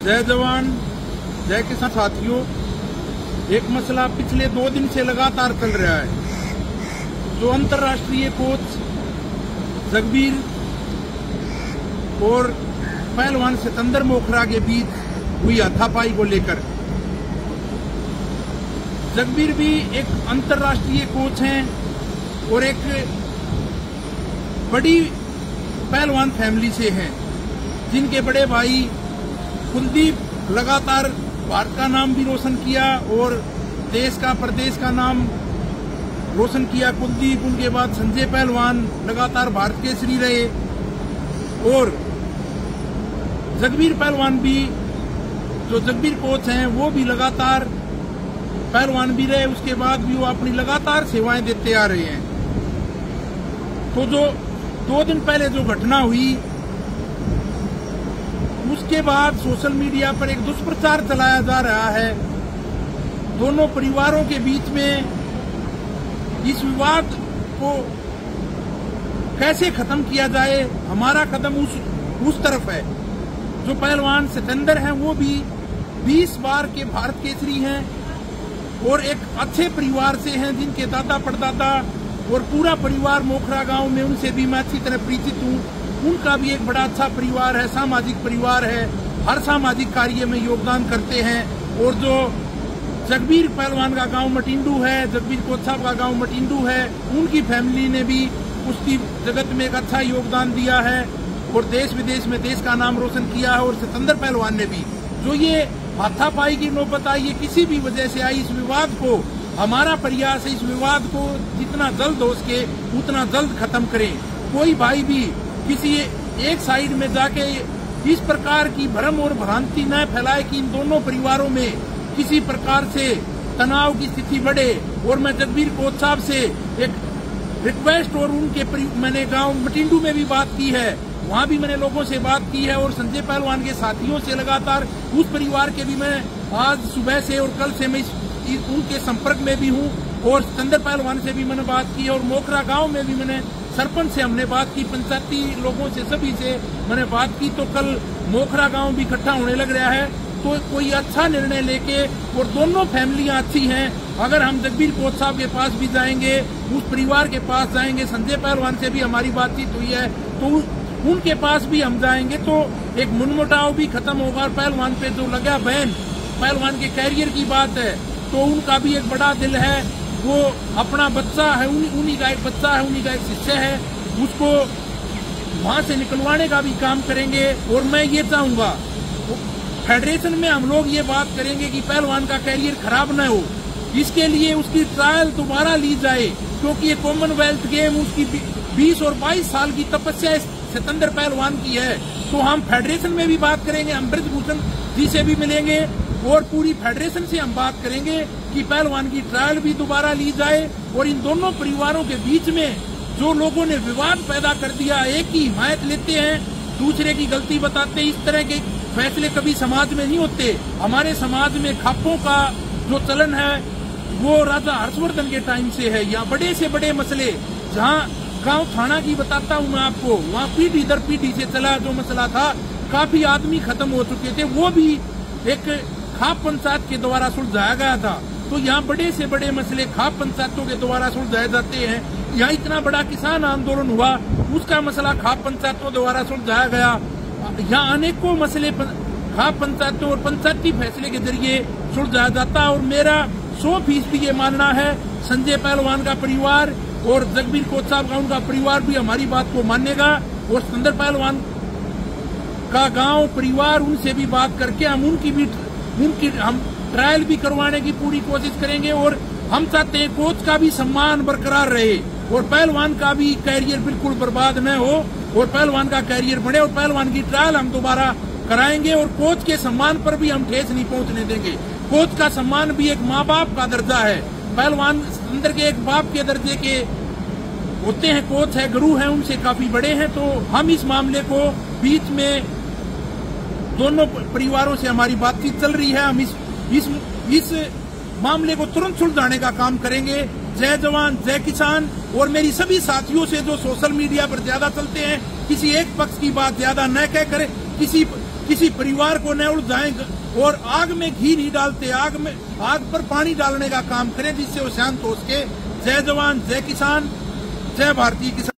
जय जवान, जय किसान साथियों, एक मसला पिछले दो दिन से लगातार चल रहा है। जो अंतर्राष्ट्रीय कोच जगबीर और पहलवान सिकंदर मोखरा के बीच हुई हाथापाई को लेकर। जगबीर भी एक अंतर्राष्ट्रीय कोच हैं और एक बड़ी पहलवान फैमिली से हैं, जिनके बड़े भाई कुलदीप लगातार भारत का नाम भी रोशन किया और देश का, प्रदेश का नाम रोशन किया। कुलदीप, उनके बाद संजय पहलवान लगातार भारत केसरी रहे। और जगबीर पहलवान भी, जो जगबीर कोच हैं, वो भी लगातार पहलवान भी रहे। उसके बाद भी वो अपनी लगातार सेवाएँ देते आ रहे हैं। तो जो दो दिन पहले जो घटना हुई उसके बाद सोशल मीडिया पर एक दुष्प्रचार चलाया जा रहा है। दोनों परिवारों के बीच में इस विवाद को कैसे खत्म किया जाए? हमारा कदम उस उस तरफ़ है। जो पहलवान सिकंदर हैं, वो भी 20 बार के भारत केसरी हैं और एक अच्छे परिवार से हैं, जिनके दादा परदादा और पूरा परिवार मोखरा गाँव में उनसे भी मैं अच्छी तरह परिचित हूँ। उनका भी एक बड़ा अच्छा परिवार है, सामाजिक परिवार है। हर सामाजिक कार्य में योगदान करते हैं। और जो जगबीर पहलवान का गाँव मटिंडू है, जगबीर कोच साहब का गाँव मटिंडू है, उनकी फैमिली ने भी उसकी जगत में एक अच्छा योगदान दिया है। और देश विदेश में देश का नाम रोशन किया है। और सिकंदर पहलवान ने भी जो ये हाथापाई की नौबत आई, ये किसी भी वजह से आई, इस विवाद को, हमारा प्रयास है इस विवाद को जितना जल्द हो सके उतना जल्द खत्म करें। कोई भाई भी किसी एक साइड में जाके इस प्रकार की भ्रम और भ्रांति न फैलाए कि इन दोनों परिवारों में किसी प्रकार से तनाव की स्थिति बढ़े। और मैं जगबीर कोच साहब से एक रिक्वेस्ट और उनके मैंने गाँव मटिंडू में भी बात की है। वहाँ भी मैंने लोगों से बात की है और संजय पहलवान के साथियों से लगातार उस परिवार के भी मैं आज सुबह से और कल से मैं उनके संपर्क में भी हूँ। और सिकंदर पहलवान से भी मैंने बात की और मोखरा गाँव में भी मैंने सरपंच से हमने बात की, पंचायती लोगों से, सभी से मैंने बात की तो कल मोखरा गाँव भी इकट्ठा होने लग रहा है। तो कोई अच्छा निर्णय लेके और दोनों फैमिलियाँ अच्छी हैं, अगर हम जगबीर कोच साहब के पास भी जाएँगे, उस परिवार के पास जाएँगे, संजय पहलवान से भी हमारी बातचीत हुई है तो उनके पास भी हम जाएँगे तो एक मुनमुटाव भी खत्म होगा। पहलवान पे जो लगा बहन, पहलवान के कैरियर की बात है तो उनका भी एक बड़ा दिल है वो अपना बच्चा है, उन्हीं का एक बच्चा है, उन्हीं का एक शिष्य है, उसको वहाँ से निकलवाने का भी काम करेंगे। और मैं ये चाहूँगा फेडरेशन में हम लोग ये बात करेंगे कि पहलवान का कैरियर खराब न हो। इसके लिए उसकी ट्रायल दोबारा ली जाए, क्योंकि ये कॉमनवेल्थ गेम उसकी 20 और 22 साल की तपस्या सिकंदर पहलवान की है। तो हम फेडरेशन में भी बात करेंगे हम ब्रजभूषण जी से भी मिलेंगे। और पूरी फेडरेशन से हम बात करेंगे कि पहलवान की ट्रायल भी दोबारा ली जाए और इन दोनों परिवारों के बीच में जो लोगों ने विवाद पैदा कर दिया, एक की हिमायत लेते हैं, दूसरे की गलती बताते इस तरह के फैसले कभी समाज में नहीं होते। हमारे समाज में खापों का जो चलन है, वो राजा हर्षवर्धन के टाइम से है, या बड़े से बड़े मसले। जहाँ गाँव थाना की बताता हूँ मैं आपको, वहाँ पीढ़ी दर पीढ़ी से चला जो मसला था, काफ़ी आदमी खत्म हो चुके थे। वो भी एक खाप पंचायत के द्वारा सुलझाया गया था। तो यहाँ बड़े से बड़े मसले खाप पंचायतों के द्वारा सुलझाए जाते हैं। यहाँ इतना बड़ा किसान आंदोलन हुआ, उसका मसला खाप पंचायतों द्वारा सुलझाया गया। यहाँ अनेकों मसले खाप पंचायतों और पंचायती फैसले के ज़रिए सुलझाया जाता और मेरा सौ फ़ीसदी ये मानना है, संजय पहलवान का परिवार और जगबीर कोच साहब का, उनका परिवार भी हमारी बात को मानेगा और सुंदर पहलवान का गाँव परिवार, उनसे भी बात करके हम उनकी भी उनकी हम ट्रायल भी करवाने की पूरी कोशिश करेंगे और हम चाहते हैं कोच का भी सम्मान बरकरार रहे और पहलवान का भी कैरियर बिल्कुल बर्बाद न हो और पहलवान का कैरियर बढ़े और पहलवान की ट्रायल हम दोबारा कराएँगे और कोच के सम्मान पर भी हम ठेस नहीं पहुँचने देंगे। कोच का सम्मान भी एक माँ बाप का दर्जा है। पहलवान अंदर के एक बाप के दर्जे के होते हैं कोच है, गुरु हैं, उनसे काफ़ी बड़े हैं तो हम इस मामले को बीच में दोनों परिवारों से हमारी बातचीत चल रही है। हम इस इस इस मामले को तुरंत सुलझाने का काम करेंगे। जय जवान, जय किसान और मेरी सभी साथियों से जो सोशल मीडिया पर ज़्यादा चलते हैं, किसी एक पक्ष की बात ज़्यादा न कह करे। किसी किसी परिवार को न उलझाएँ और आग में घी नहीं डालते, आग में, आग पर पानी डालने का काम करें, जिससे वो शांत हो सके। जय जवान, जय किसान, जय भारतीय किसान।